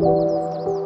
you